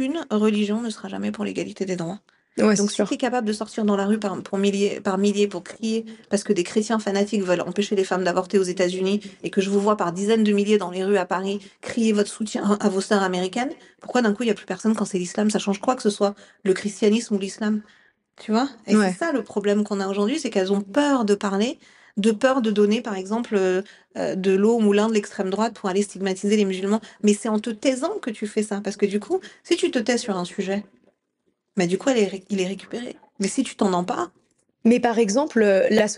aucune religion ne sera jamais pour l'égalité des droits. Ouais, Donc, si tu es capable de sortir dans la rue par, pour milliers, par milliers pour crier parce que des chrétiens fanatiques veulent empêcher les femmes d'avorter aux États-Unis et que je vous vois par dizaines de milliers dans les rues à Paris crier votre soutien à vos sœurs américaines, pourquoi d'un coup il n'y a plus personne quand c'est l'islam? Ça change quoi que ce soit le christianisme ou l'islam? Tu vois? Et Ouais. c'est ça le problème qu'on a aujourd'hui, c'est qu'elles ont peur de parler, de peur de donner par exemple euh, euh, de l'eau au moulin de l'extrême droite pour aller stigmatiser les musulmans. Mais c'est en te taisant que tu fais ça. Parce que du coup, si tu te tais sur un sujet, bah, du coup, il est récupéré. Mais si tu t'en empares, Mais par exemple, euh, la